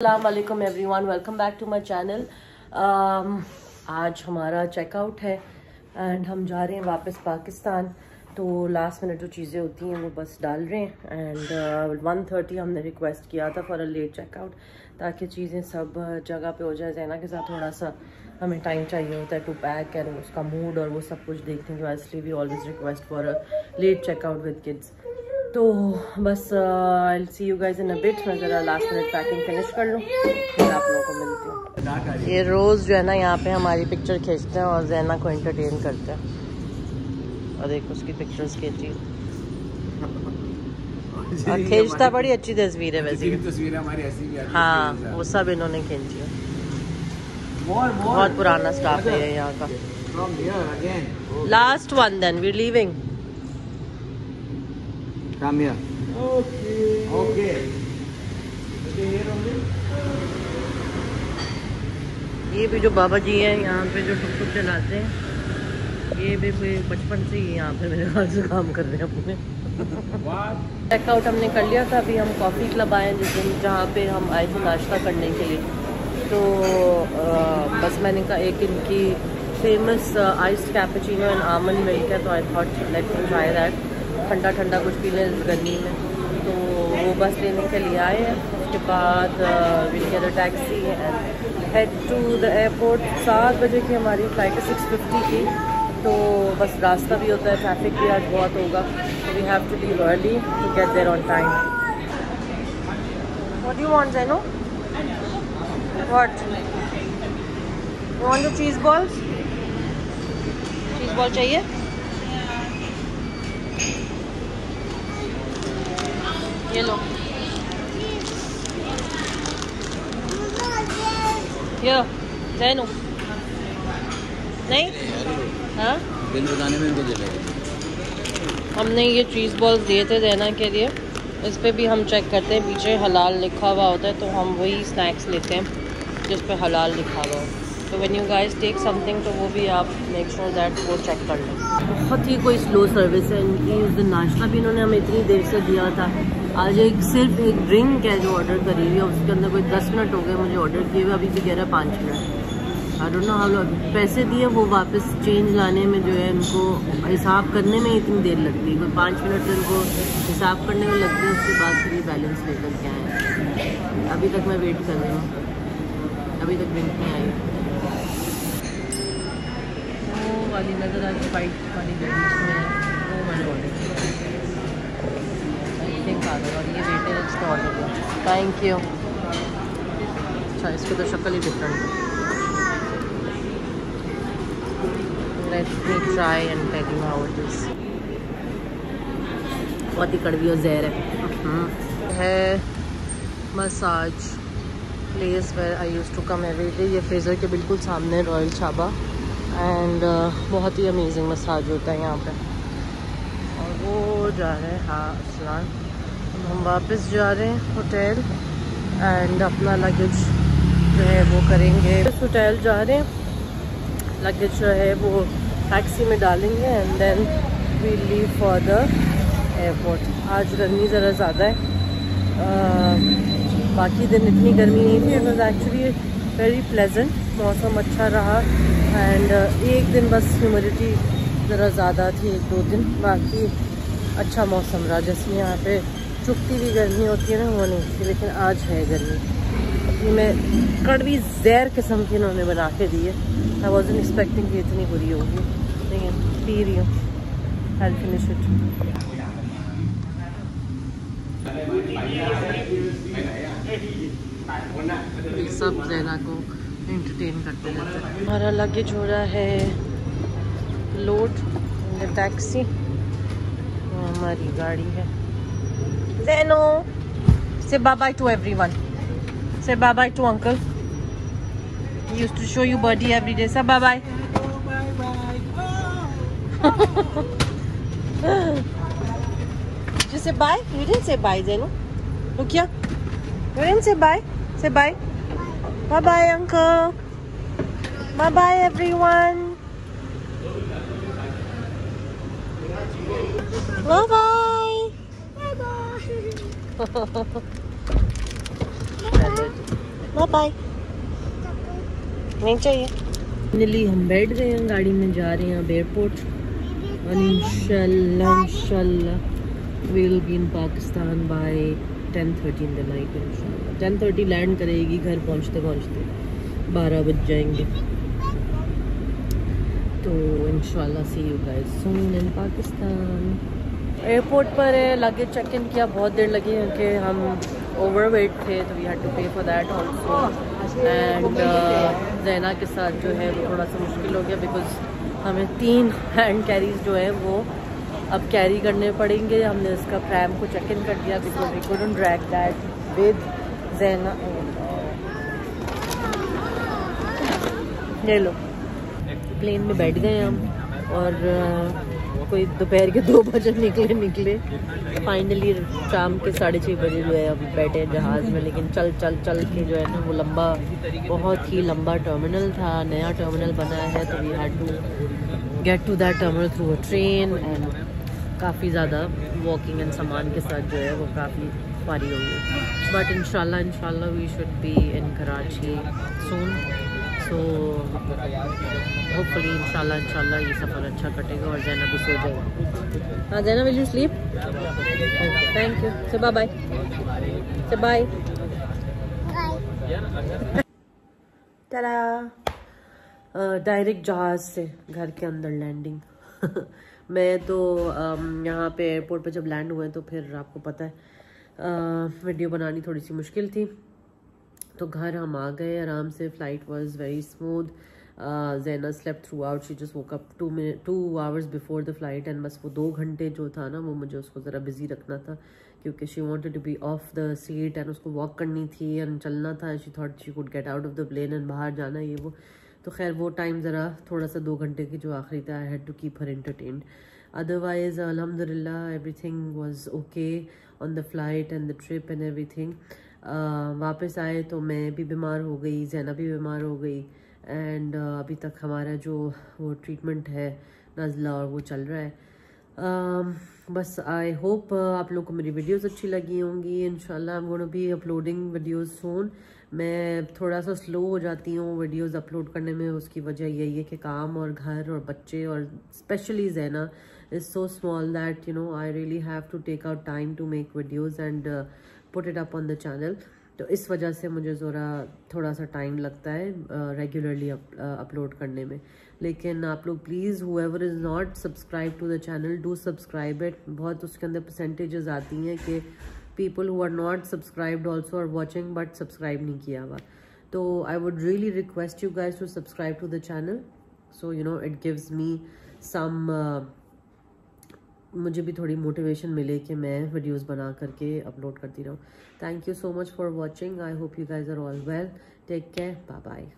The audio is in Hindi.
Allam everyone welcome back to my channel आज हमारा चेकआउट है एंड हम जा रहे हैं वापस पाकिस्तान। तो लास्ट मिनट जो चीज़ें होती हैं, वो बस डाल रहे हैं। एंड वन थर्टी हमने रिक्वेस्ट किया था फॉर अ लेट चेकआउट ताकि चीज़ें सब जगह पे हो जाए। जैना के साथ थोड़ा सा हमें टाइम चाहिए होता है टू पैक एंड उसका मूड और वो सब कुछ देखने के बाद। इसलिए we always request for a late checkout with kids तो बस I see you guys in a bit मैं ज़रा लास्ट मिनट पैकिंग फिनिश कर लूँ फिर आप लोगों को मिलती हूँ. ये रोज़ जो है ना यहाँ पे हमारी पिक्चर खींचते हैं और जैना को एंटरटेन करते हैं. और एक उसकी पिक्चर्स खींची. और खींचता बड़ी अच्छी तस्वीर है वैसे. तस्वीर हमारी ऐसी भी आती हाँ. वो सब इन्होंने खींची है. बहुत पुराना स्टाफ है यहाँ का. Last one then we leaving Come here. Okay. Okay. Okay, here only. ये भी जो बाबा जी हैं यहाँ पे जो टुक टुक चलाते हैं ये भी कोई बचपन से ही यहाँ पे मेरे ख्याल से काम कर रहे हैं अपने चेकआउट हमने कर लिया था अभी हम कॉफ़ी क्लब आए हैं जिस दिन जहाँ पे हम आए थे नाश्ता करने के लिए तो अ, बस मैंने कहा एक इनकी famous ice cappuccino and almond milk है तो I thought let try that ठंडा ठंडा कुछ पी लें गर्मी में तो वो बस लेने के लिए आए हैं उसके बाद will get a taxi head to the airport सात बजे की हमारी फ़्लाइट है सिक्स फिफ्टी की तो बस रास्ता भी होता है ट्रैफ़िक भी आज बहुत होगा we have to leave early to get there on time What do you want, Zaino? What? Cheese balls? Cheese ball चाहिए? ये लो। ये नहीं? हाँ? हमने ये चीज़ बॉल्स दिए थे देना के लिए। इस पर भी हम चेक करते हैं, पीछे हलाल लिखा हुआ होता है तो हम वही स्नैक्स लेते हैं, जिस पे हलाल लिखा हुआ हो। तो when you guys take something तो वो भी आप मेक श्योर दैट वो चेक कर लें। बहुत ही कोई स्लो सर्विस है, इनकी उस दिन नाश्ता भी इन्होंने हमें इतनी देर से दिया था। आज एक सिर्फ़ एक ड्रिंक है जो ऑर्डर करी हुई है, उसके अंदर कोई दस मिनट हो गए मुझे ऑर्डर किए हुए, अभी भी कह रहा है पाँच minute I don't know how पैसे दिए, वो वापस चेंज लाने में जो है इनको हिसाब करने में इतनी देर लगती है। कोई पाँच मिनट तो इनको हिसाब करने में लगते हैं, उसके बाद फिर बैलेंस लेकर के आए अभी तक मैं वेट कर रही हूँ। अभी तक ड्रिंक नहीं आई। वाली नज़र आ रही वाइट वाली जो है वो मैंने ऑर्डर किया। थिंक ये यू अच्छा इसकी तो शक्ल ही डिफरेंट है try and tell you how it is. बहुत ही कड़वी और जहर है। है massage place where I use to come every day ये फ्रेज़र के बिल्कुल सामने रॉयल छाबा एंड बहुत ही अमेजिंग मसाज होता है यहाँ पे। और वो जा रहे हैं हाँ असलान हम वापस जा रहे हैं होटल एंड अपना लगेज जो है वो करेंगे। होटल जा रहे हैं। लगेज जो है वो टैक्सी में डालेंगे and then we leave for the airport आज गर्मी ज़रा ज़्यादा है। uh, बाकी दिन इतनी गर्मी नहीं थी। It was actually very pleasant मौसम अच्छा रहा। एंड एक दिन बस ह्यूमिडिटी ज़रा ज़्यादा थी एक दो दिन। बाकी अच्छा मौसम रहा जैसे यहाँ पे। चुपती हुई गर्मी होती है ना, वो नहीं थी लेकिन आज है गर्मी। में कड़वी जहर किस्म की इन्होंने बना के दी है। आई वॉज़ इन एक्सपेक्टिंग कि इतनी बुरी होगी, लेकिन पी रही हूँ। आई फिनिश इट सब जैना को एंटरटेन करते रहते हैं। हमारा लगेज हो रहा है लोड टैक्सी हमारी गाड़ी है। Leno. Say bye-bye to everyone. Say bye-bye to uncle. He used to show you buddy every day. Say bye-bye. Did you say bye? You didn't say bye, Zeno. Look here. You didn't say bye. Say bye. Bye-bye, uncle. Bye-bye, everyone. Love all. नहीं चाहिए हम बैठ गए हैं, गाड़ी में जा रहे हैं अब एयरपोर्ट और इंशाल्लाह इंशाल्लाह will be in Pakistan by 10:30 in the night इंशाल्लाह। 10:30 लैंड करेगी, घर पहुँचते पहुँचते 12 बज जाएँगे। तो इंशाल्लाह see you guys soon in Pakistan airport पर लगेज चेक इन किया, बहुत देर लगी क्योंकि हम ओवर वेट थे तो we had to pay for that also and Zaina के साथ जो है, वो थोड़ा सा मुश्किल हो गया बिकॉज़ हमें तीन हैंड कैरीज जो है, वो अब कैरी करने पड़ेंगे। हमने इसका प्रैम को चेक इन कर दिया because we couldn't drag that with Zaina ले लो। प्लेन में बैठ गए हम और कोई दोपहर के दो बजे निकले निकले। फाइनली शाम के साढ़े छः बजे जो है अभी बैठे जहाज़ में, लेकिन चल चल चल के जो है ना, वो लंबा, बहुत ही लंबा टर्मिनल था, नया टर्मिनल बना है तो we had to get to that terminal through a train and काफ़ी ज़्यादा वॉकिंग एंड सामान के साथ जो है, वो काफ़ी पारी होगी बट इंशाल्लाह इंशाल्लाह we should be in Karachi soon so hopefully इंशाल्लाह इंशाल्लाह ये सफ़र अच्छा कटेगा और जैना भी सो जाएगा। हाँ Zaina will you sleep thank you say bye bye say bye direct जहाज़ से घर के अंदर लैंडिंग मैं तो यहाँ पे एयरपोर्ट पे जब लैंड हुए तो फिर आपको पता है वीडियो बनानी थोड़ी सी मुश्किल थी। तो घर हम आ गए, आराम से flight was very smooth Zaina slept throughout she just woke up two minute two hours before the flight and बस वो दो घंटे जो था ना, वो मुझे उसको ज़रा बिज़ी रखना था क्योंकि she wanted to be off the seat and उसको वॉक करनी थी एंड चलना था. She thought she could get out of the plane and बाहर जाना ये वो. तो खैर, वो टाइम ज़रा थोड़ा सा दो घंटे की जो आखिरी था I had to keep her entertain otherwise अलहमदिल्ला everything was okay on the flight and the trip and everything वापस आए तो मैं भी बीमार हो गई जैना भी बीमार हो गई। एंड uh, अभी तक हमारा जो वो ट्रीटमेंट है नज़ला और वो चल रहा है। um, बस आई होप uh, आप लोगों को मेरी वीडियोस अच्छी लगी होंगी। इन एम भी अपलोडिंग वीडियोस सोन मैं थोड़ा सा स्लो हो जाती हूँ वीडियोस अपलोड करने में। उसकी वजह यही है कि काम और घर और बच्चे और especially Zaina is so small that you know I really have to take out time to make videos and put it up on the channel तो इस वजह से मुझे ज़रा थोड़ा सा टाइम लगता है रेगुलरली अपलोड करने में। लेकिन आप लोग please however is not subscribe to the channel do subscribe it बहुत उसके अंदर परसेंटेजेस आती हैं कि people who are not subscribed also are watching but subscribe नहीं किया हुआ। तो I would really request you guys to subscribe to the channel so you know it gives me some मुझे भी थोड़ी मोटिवेशन मिले कि मैं वीडियोस बना करके अपलोड करती रहूँ। Thank you so much for watching I hope you guys are all well take care bye bye